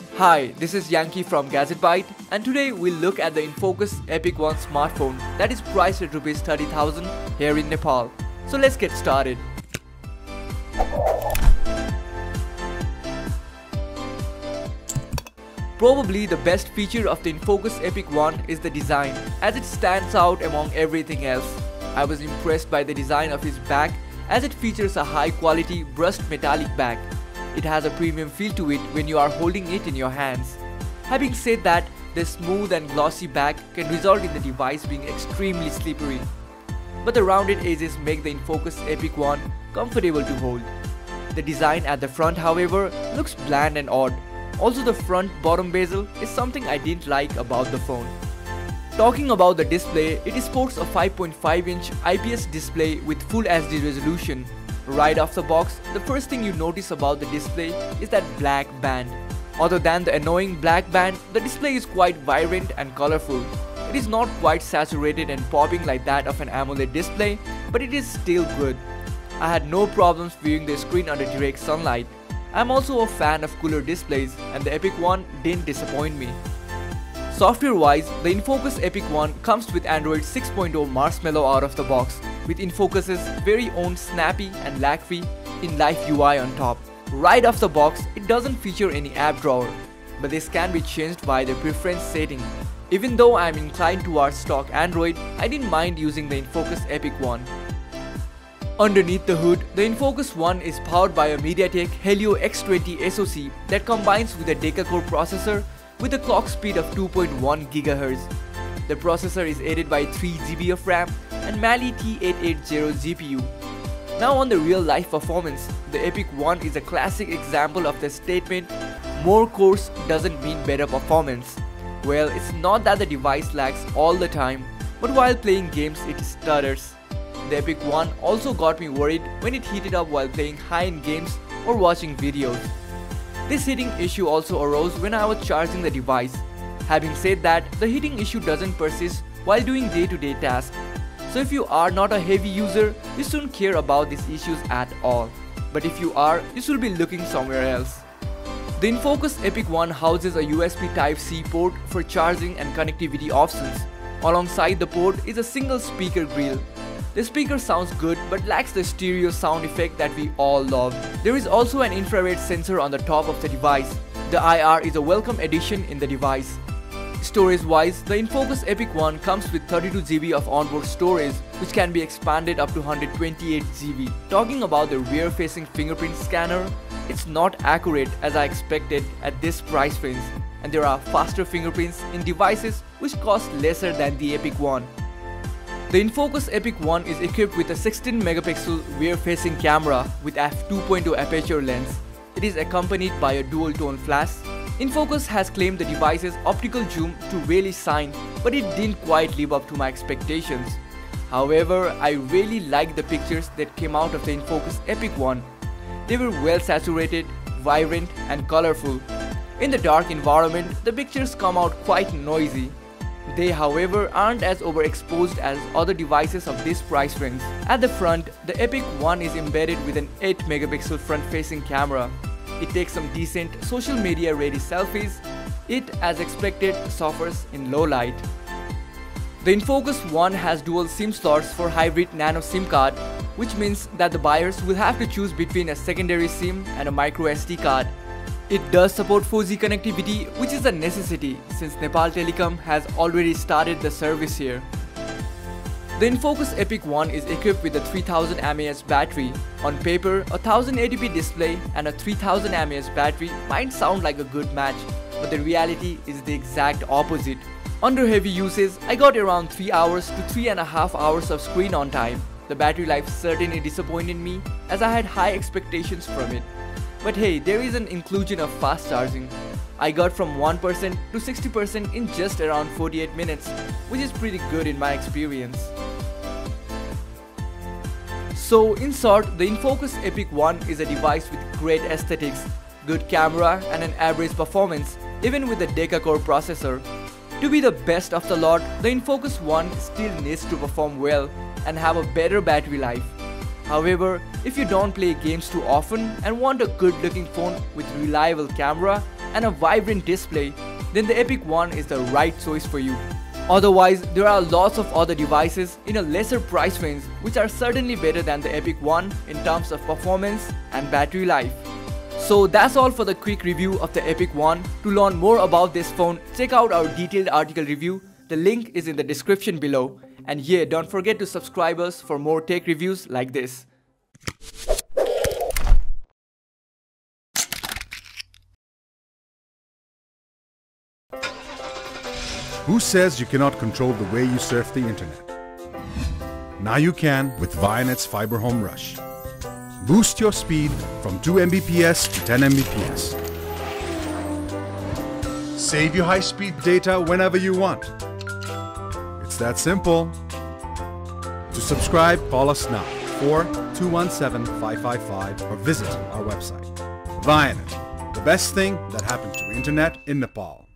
Hi, this is Yankee from Gadget Byte and today we'll look at the Infocus Epic One smartphone that is priced at Rs 30,000 here in Nepal. So let's get started. Probably the best feature of the Infocus Epic One is the design as it stands out among everything else. I was impressed by the design of his back as it features a high quality brushed metallic back. It has a premium feel to it when you are holding it in your hands. Having said that, the smooth and glossy back can result in the device being extremely slippery. But the rounded edges make the Infocus Epic One comfortable to hold. The design at the front however looks bland and odd also the front bottom bezel is something I didn't like about the phone. Talking about the display, it sports a 5.5 inch IPS display with full HD resolution. Right off the box, the first thing you notice about the display is that black band. Other than the annoying black band, the display is quite vibrant and colorful. It is not quite saturated and popping like that of an AMOLED display, but it is still good. I had no problems viewing the screen under direct sunlight. I'm also a fan of cooler displays and the Epic One didn't disappoint me. Software wise, the Infocus Epic One comes with Android 6.0 Marshmallow out of the box with Infocus's very own snappy and lag-free InLife UI on top. Right off the box, it doesn't feature any app drawer, but this can be changed by the preference setting. Even though I'm inclined towards stock Android, I didn't mind using the Infocus Epic One. Underneath the hood, the Infocus One is powered by a MediaTek Helio X20 SoC that combines with a deca-core processor with a clock speed of 2.1 GHz. The processor is aided by 3 GB of RAM and Mali T880 GPU. Now on the real life performance, the Epic One is a classic example of the statement more cores doesn't mean better performance. Well, it's not that the device lags all the time, but while playing games it stutters. The Epic One also got me worried when it heated up while playing high-end games or watching videos. This heating issue also arose when I was charging the device. Having said that, the heating issue doesn't persist while doing day-to-day -day tasks. So if you are not a heavy user, you shouldn't care about these issues at all. But if you are, you should be looking somewhere else. The Infocus Epic One houses a USB Type-C port for charging and connectivity options. Alongside the port is a single speaker grill the speaker sounds good but lacks the stereo sound effect that we all love. There is also an infrared sensor on the top of the device. The IR is a welcome addition in the device. Storage wise, the Infocus Epic One comes with 32GB of onboard storage which can be expanded up to 128GB. Talking about the rear facing fingerprint scanner, it's not accurate as I expected at this price range and there are faster fingerprints in devices which cost lesser than the Epic One. The Infocus Epic One is equipped with a 16 megapixel rear facing camera with f2.0 aperture lens. It is accompanied by a dual tone flash. Infocus has claimed the device's optical zoom to really shine, but it didn't quite live up to my expectations. However, I really liked the pictures that came out of the Infocus Epic One. They were well saturated, vibrant and colorful. In the dark environment, the pictures come out quite noisy, they however aren't as overexposed as other devices of this price range. At the front, the Epic One is embedded with an 8 megapixel front facing camera. It takes some decent social media ready selfies. It, as expected, suffers in low light. The Infocus One has dual SIM slots for hybrid nano SIM card, which means that the buyers will have to choose between a secondary SIM and a micro SD card. It does support 4G connectivity which is a necessity since Nepal Telecom has already started the service here. The Infocus Epic One is equipped with a 3000 mAh battery. On paper, a 1080p display and a 3000 mAh battery might sound like a good match, but the reality is the exact opposite. Under heavy usage, I got around 3 hours to 3.5 hours of screen on time. The battery life certainly disappointed me as I had high expectations from it. But hey, there is an inclusion of fast charging. I got from 1% to 60% in just around 48 minutes, which is pretty good in my experience. So in short, the Infocus Epic One is a device with great aesthetics, good camera and an average performance, even with a deca-core processor. To be the best of the lot, the Infocus One still needs to perform well and have a better battery life. However, if you don't play games too often and want a good looking phone with reliable camera, and a vibrant display, then the Epic One is the right choice for you. Otherwise, there are lots of other devices in a lesser price range which are certainly better than the Epic One in terms of performance and battery life. So that's all for the quick review of the Epic One. To learn more about this phone, check out our detailed article review. The link is in the description below. And yeah, don't forget to subscribe us for more tech reviews like this. Who says you cannot control the way you surf the internet? Now you can with Vianet's Fiber Home Rush. Boost your speed from 2 Mbps to 10 Mbps. Save your high-speed data whenever you want. That simple. To subscribe, call us now 4-217-555 or visit our website. Vianet, the best thing that happened to internet in Nepal.